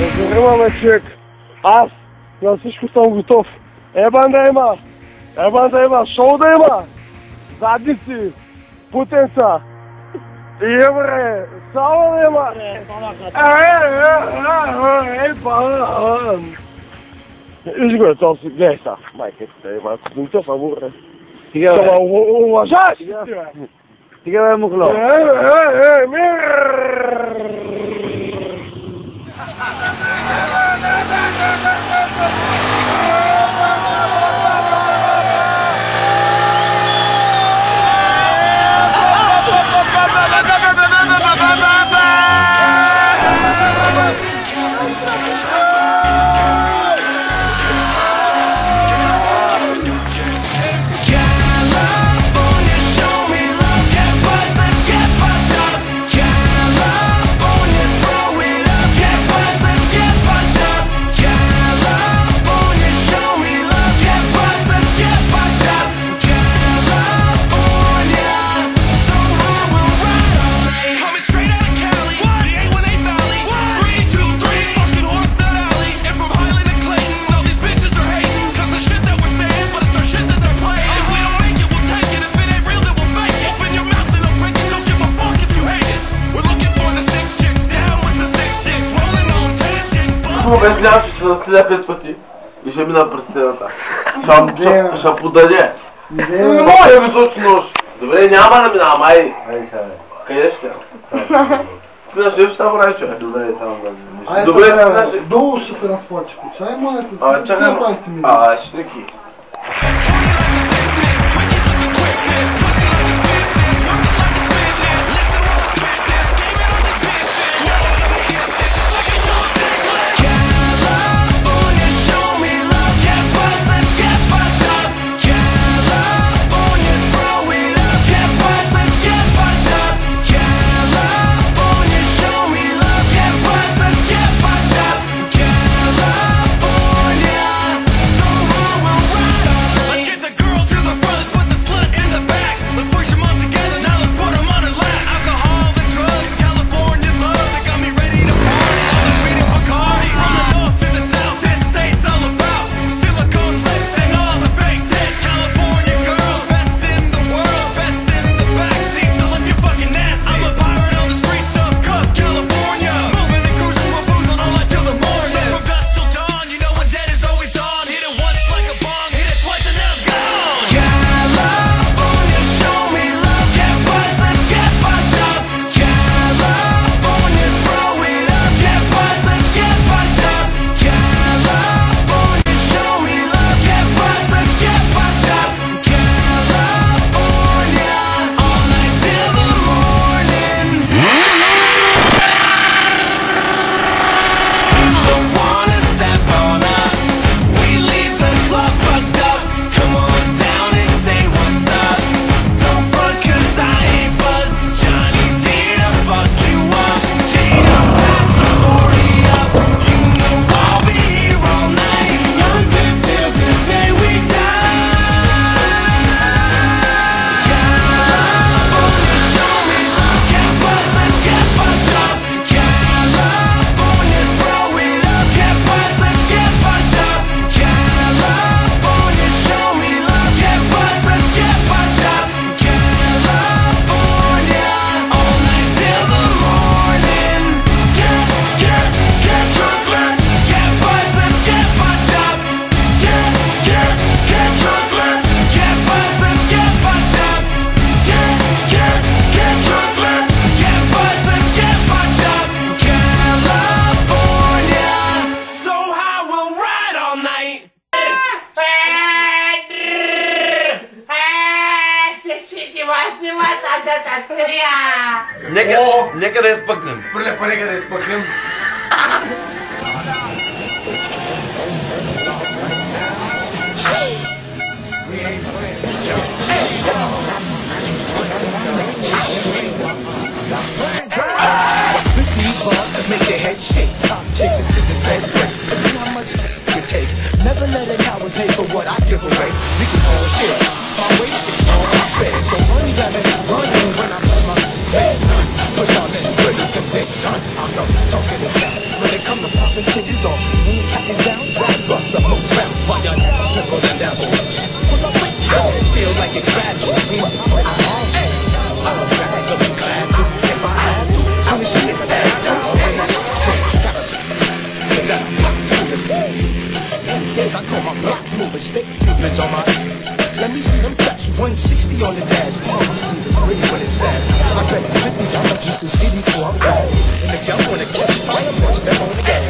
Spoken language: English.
Разоряваме човек. Аз на всичко съм готов. Ебан да има! Ебан да има! Шоу да има! Задници! Путенца! Евре! Сало да има! Ебан! Виж го е, то си гледа. Майка, те има, ако съм тъпа, бурре. sigara. um ulaşacağız. Sigara mıkla. Sigara mıkla. Надявам се, ще разследя пет пъти и ще мина през стената. Ще, подаде. Не мога да ви точно нож. Добре, няма да мина, ай. Къде ще? Ти ще ще направи, че? Добре, там да Добре, долу ще те разплаче, куча. Ай, а, чакай, а, шники. Quickness, Бактерия! Нека, Make your head shake, chicks and sit the bed break. See how much you take. Never let a coward pay for what I give away. We can all share. Is all I spare, so money gotta. When the top is down, rap buster, Motown, while y'all to slip on down the beach. I feel like a graduate. I had to. I don't rap, I could be glad to. If I had to, soon as shit back down. When I gotta get that Yes, I call my block moving stick Cubans on my Let me see them crash 160 on the dash Always do the grid when it's fast I drink 50 dollars just to see before I'm back And if y'all wanna catch fire, punch them on the gas